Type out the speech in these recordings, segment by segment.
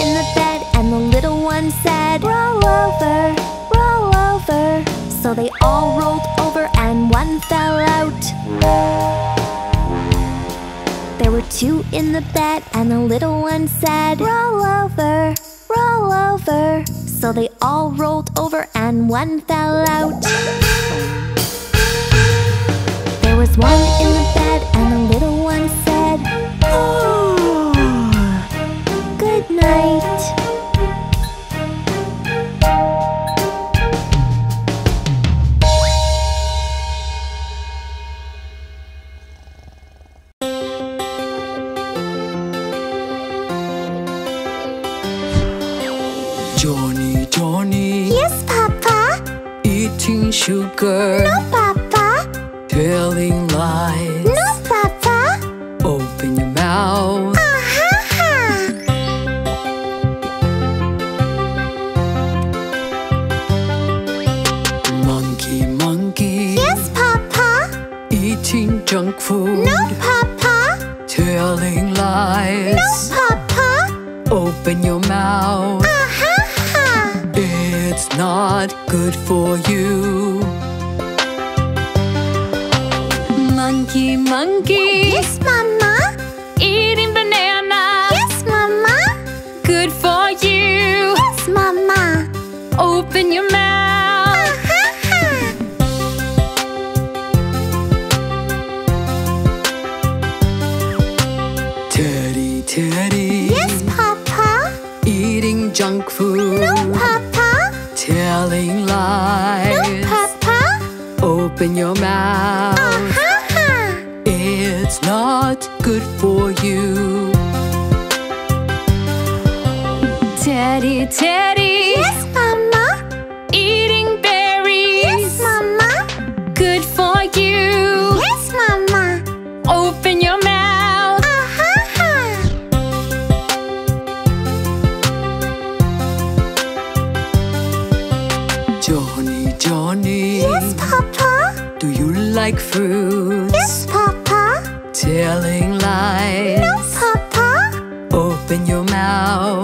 in the bed and the little one said, Roll over, roll over. So they all rolled over and one fell out. There were two in the bed and the little one said, Roll over, roll over. So they all rolled over and one fell out. There was one in the bed and the little one said, Oh! night. Johnny, Johnny. Yes, Papa. Eating sugar. No, Papa. Telling good for you. Monkey, monkey. Yes, Mama. open your mouth. It's not good for you. open your mouth.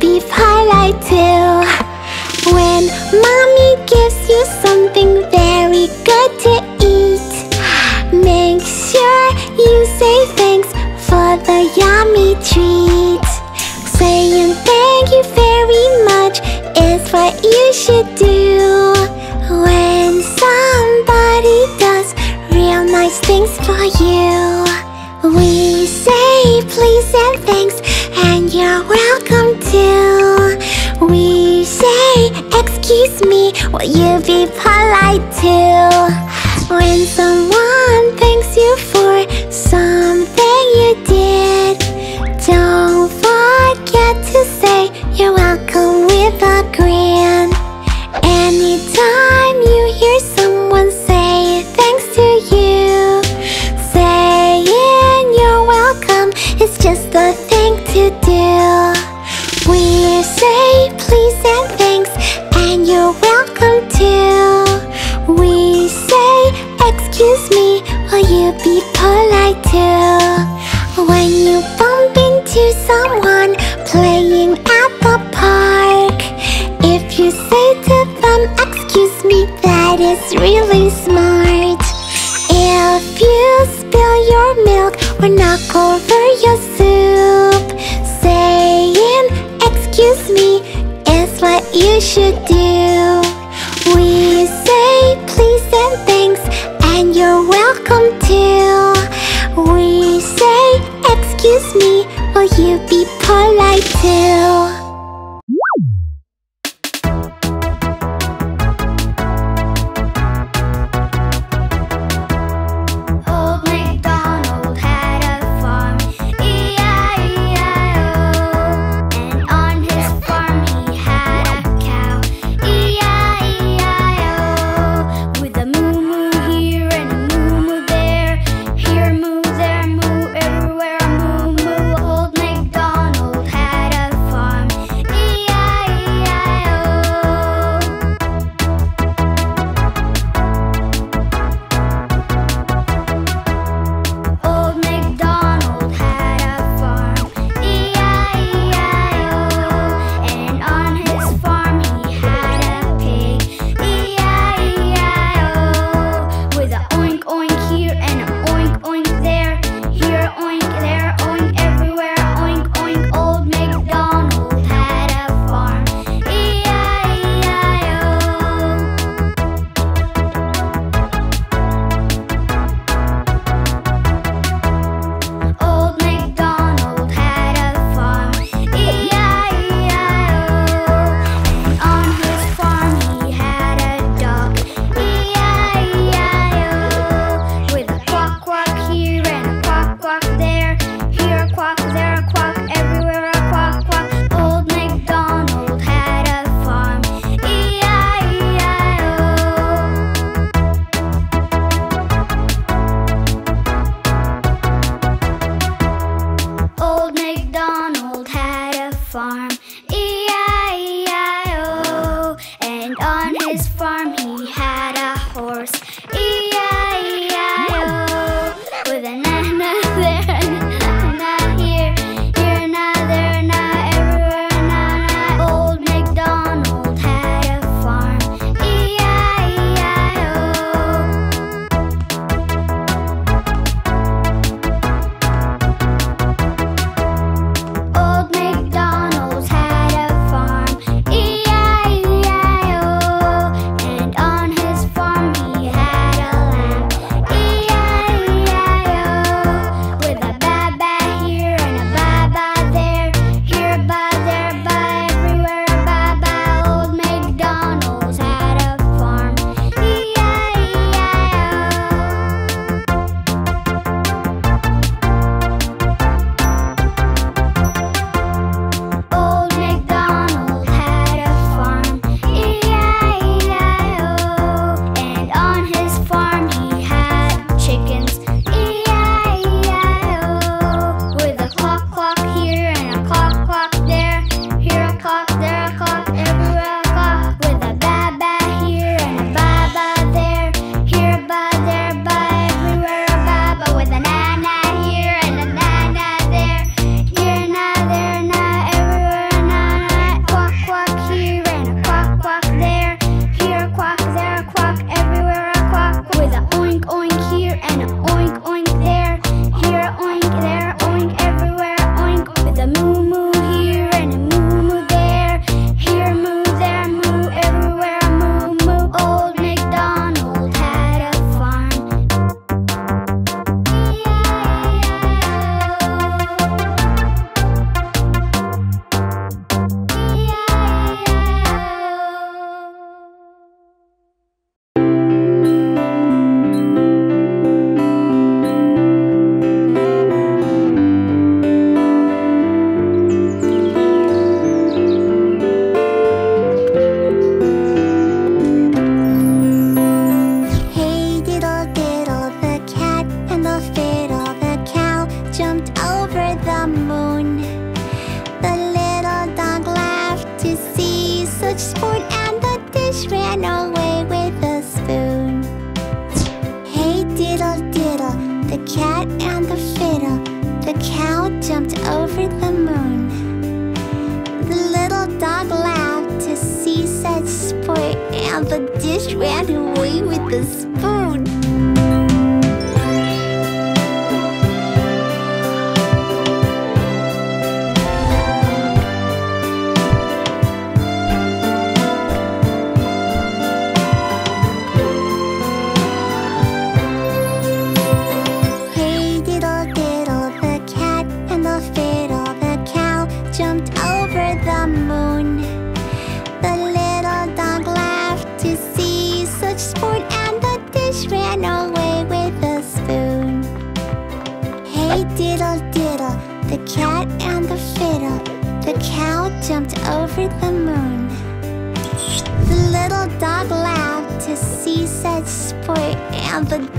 Be polite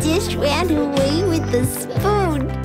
dish ran away with the spoon.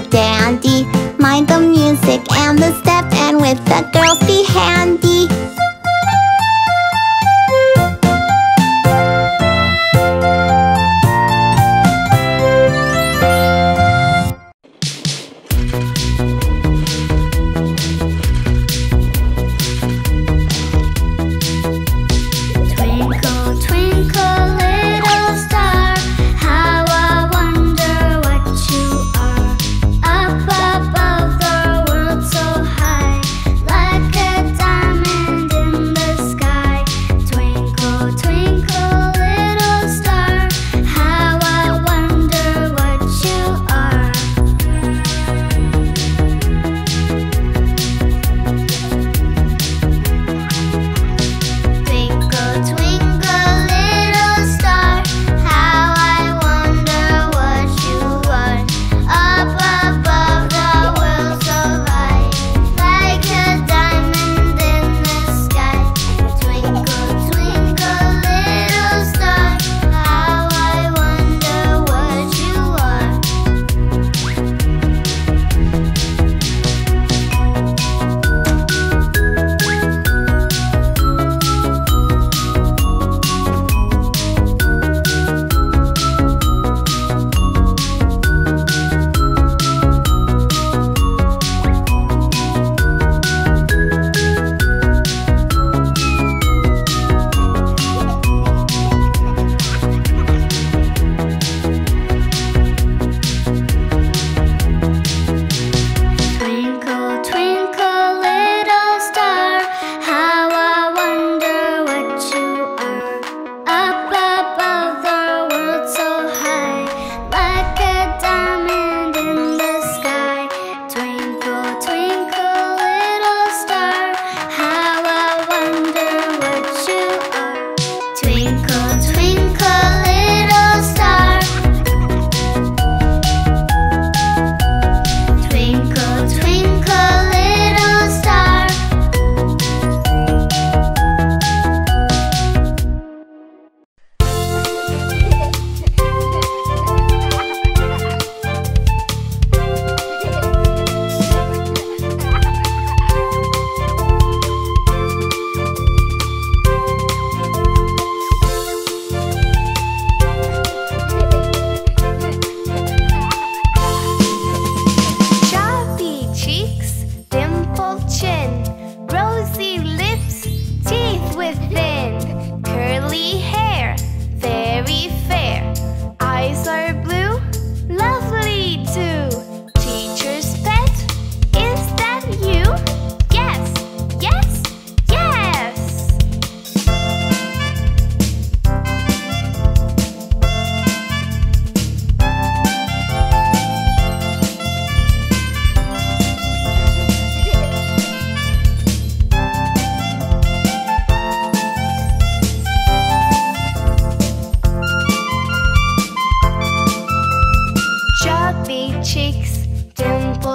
dandy. Mind the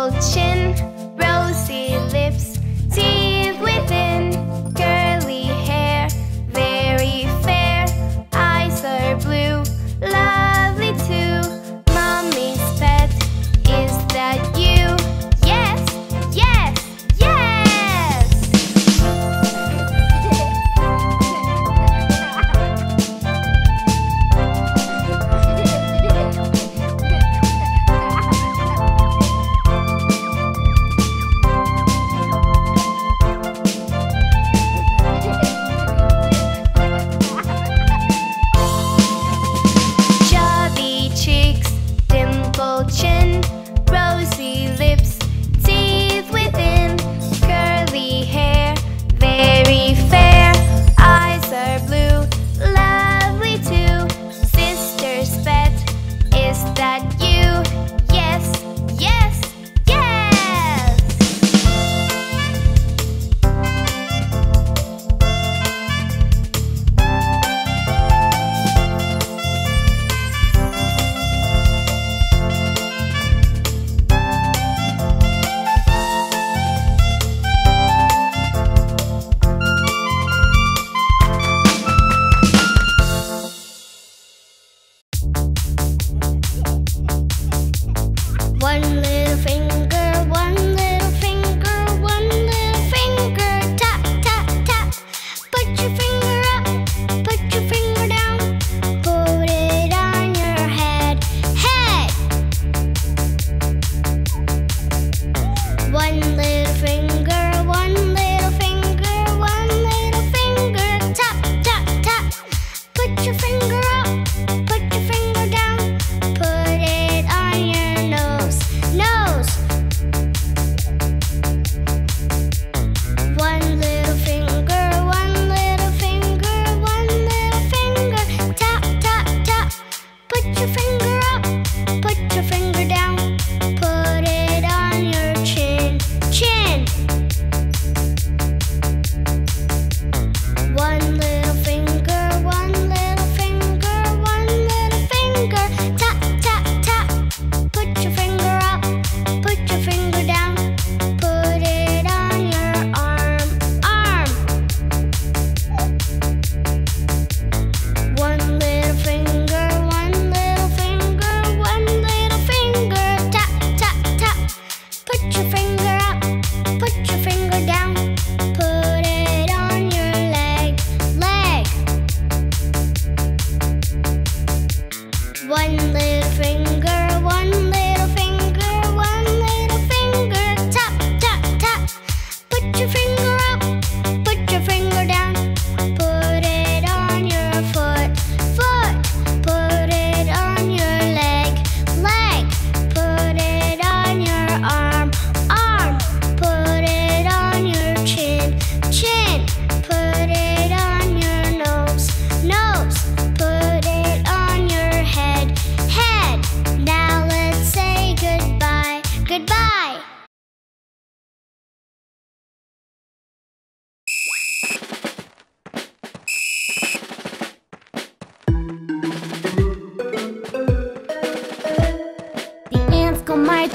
chin.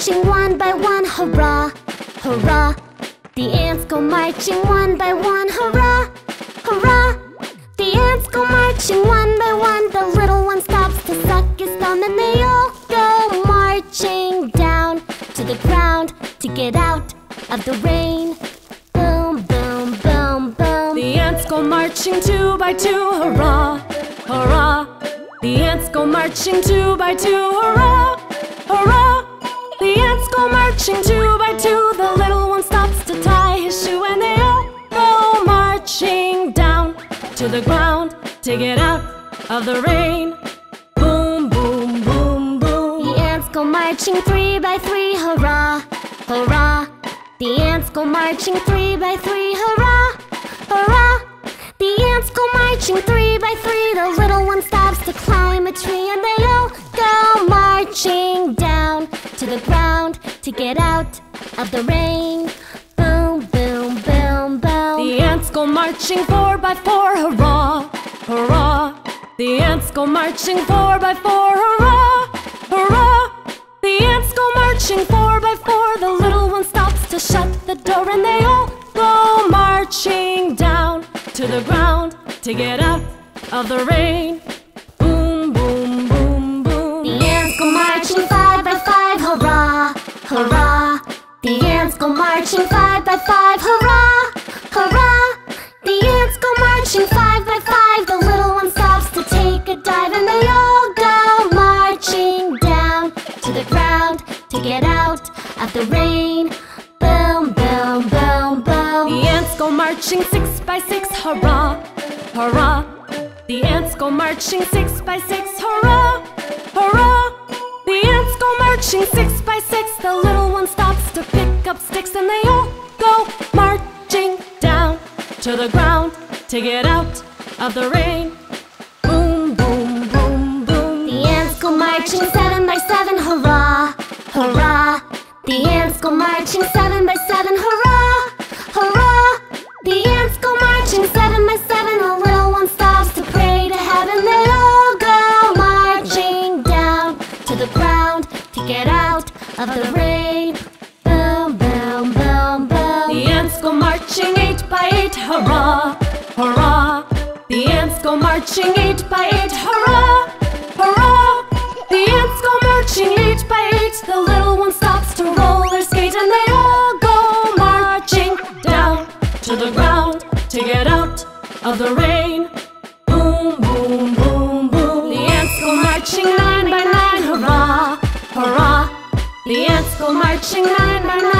Marching one by one, hurrah, hurrah. The ants go marching one by one, hurrah, hurrah. The ants go marching one by one. The little one stops to suck his thumb, and they all go marching down to the ground to get out of the rain. Boom, boom, boom, boom. The ants go marching two by two, hurrah, hurrah. The ants go marching two by two, hurrah, hurrah. Marching two by two. The little one stops to tie his shoe, and they all go marching down to the ground to get out of the rain. Boom, boom, boom, boom. The ants go marching three by three, hurrah, hurrah. The ants go marching three by three, hurrah, hurrah. The ants go marching three by three. The little one stops to climb a tree, and they all go marching down to the ground to get out of the rain. Boom, boom, boom, boom. The ants go marching four by four, hurrah, hurrah. The ants go marching four by four, hurrah, hurrah. The ants go marching four by four. The little one stops to shut the door, and they all go marching down to the ground to get out of the rain. Boom, boom, boom, boom. The ants go marching five by five, hurrah, hurrah. The ants go marching five by five, hurrah, hurrah. The ants go marching five by five. The little one stops to take a dive, and they all go marching down to the ground to get out of the rain. marching six by six, hurrah, hurrah. The ants go marching six by six, hurrah, hurrah. The ants go marching six by six. The little one stops to pick up sticks and they all go marching down to the ground to get out of the rain. Boom, boom, boom, boom. The ants go marching seven by seven, hurrah, hurrah. The ants go marching seven by seven, hurrah, hurrah. The ants go marching seven by seven. The little one stops to pray to heaven. They all go marching down to the ground to get out of the rain. Boom, boom, boom, boom. The ants go marching eight by eight. Hurrah, hurrah. The ants go marching eight by eight. Hurrah. marching, na na na.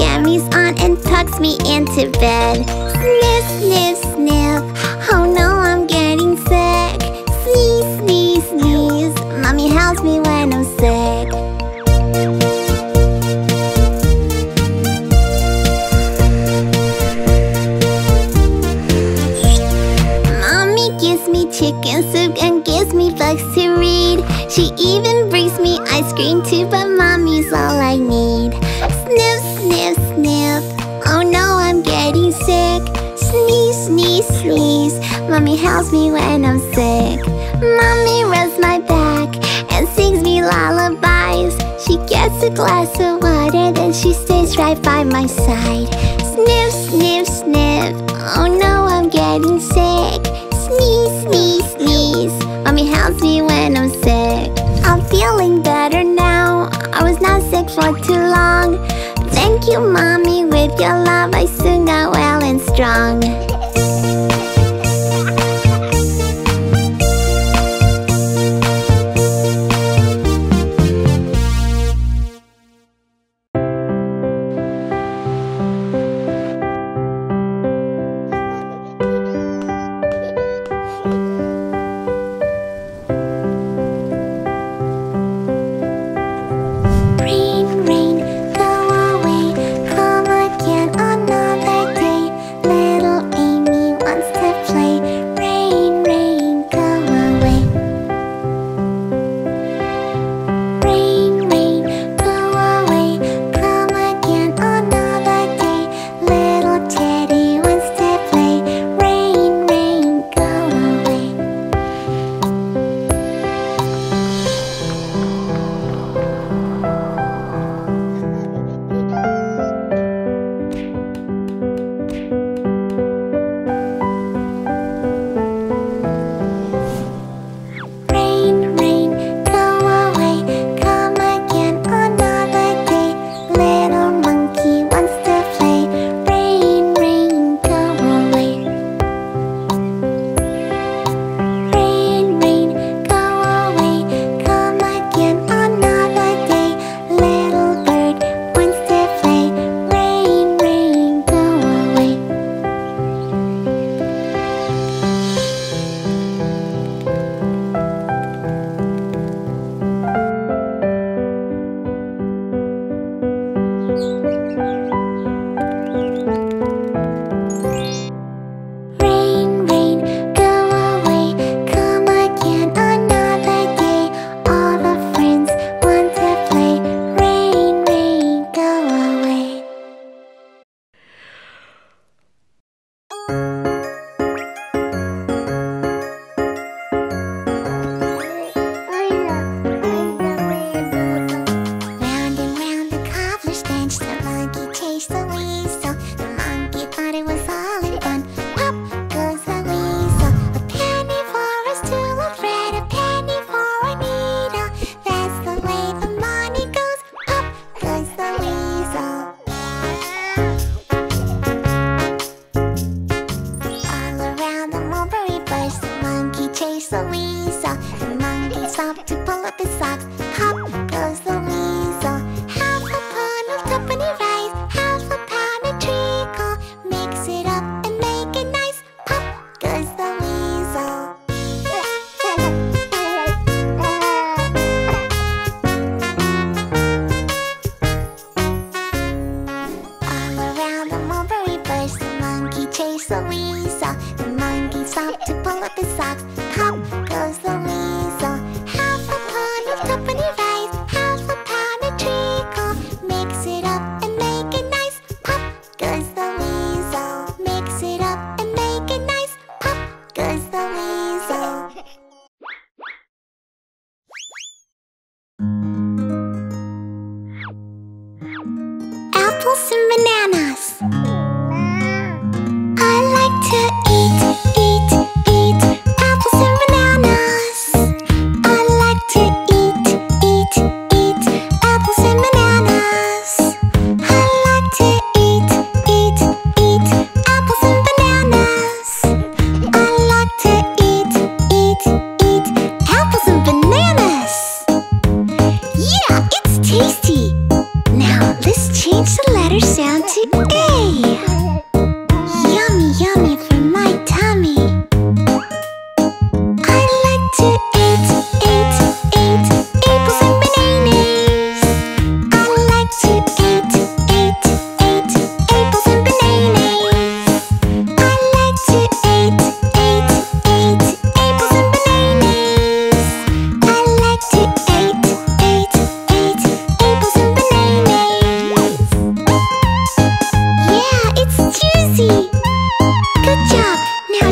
jammies on and tucks me into bed. Sniff, sniff, sniff, oh no I'm getting sick. Sneeze, sneeze, sneeze, mommy helps me when I'm sick. Mommy gives me chicken soup and gives me books to read. She even when I'm sick. Mommy rubs my back and sings me lullabies. She gets a glass of water, then she stays right by my side. Sniff, sniff, sniff, oh no, I'm getting sick. Sneeze, sneeze, sneeze, mommy helps me when I'm sick. I'm feeling better now, I was not sick for too long. Thank you, mommy, with your love I soon got well and strong.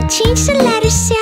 change the letter.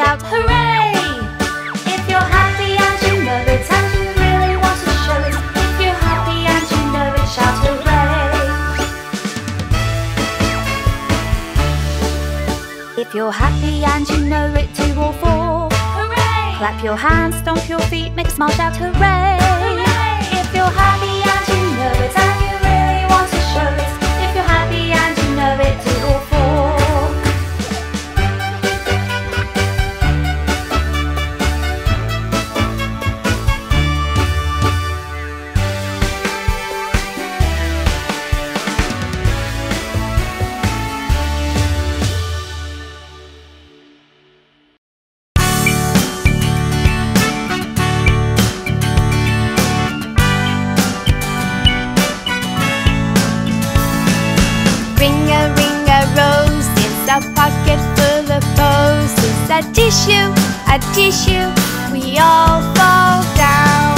shout hooray! If you're happy and you know it and you really want to show it, if you're happy and you know it, shout hooray! If you're happy and you know it, two or four, hooray! Clap your hands, stomp your feet, make a smile, shout hooray! If you're happy and you know it and you really want to show it, if you're happy and you know it, two or. A tissue, a tissue, we all fall down.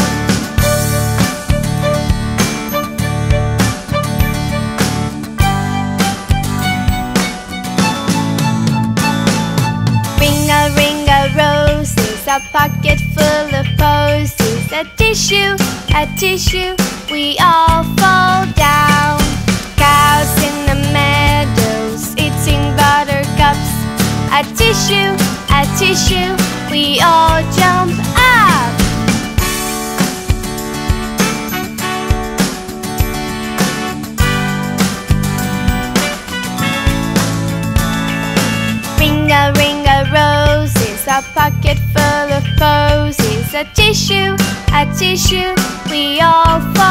Ring a ring a roses, a pocket full of posies. A tissue, a tissue, we all fall down. Cows in the meadows, eating buttercups. A tissue tissue, we all jump up. Ring a ring a roses, a pocket full of posies, a tissue, a tissue, we all.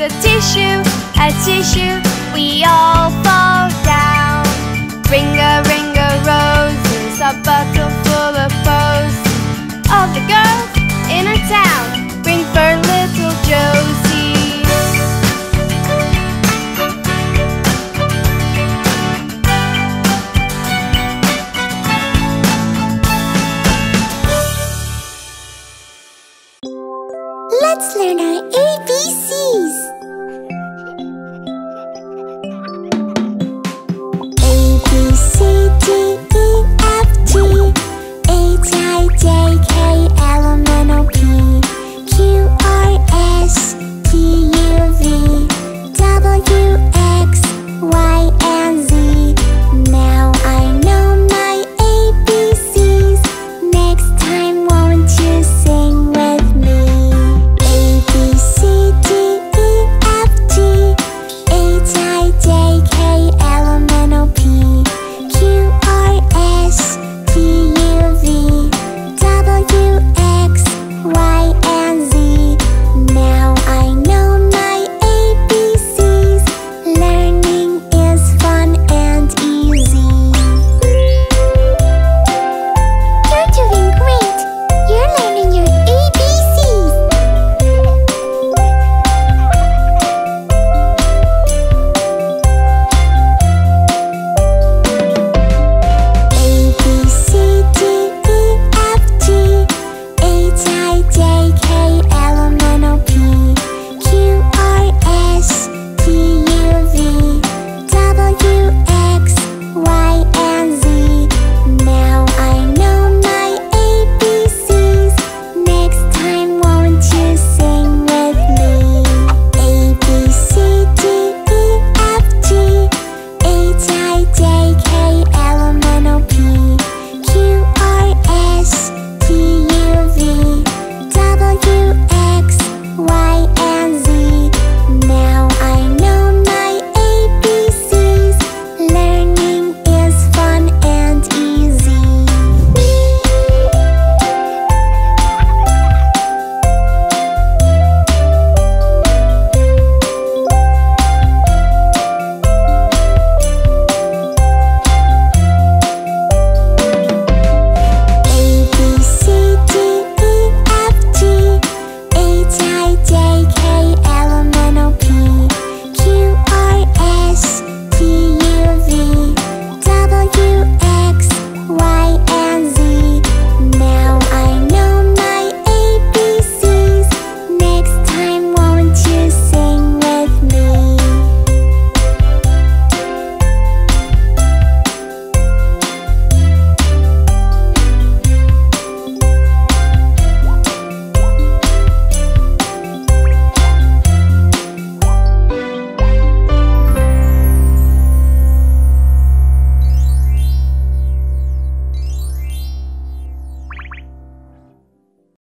A tissue, a tissue, we all fall down. Ringa, ringa, roses, a bottle full of posies. All the girls in our town bring for little Josie.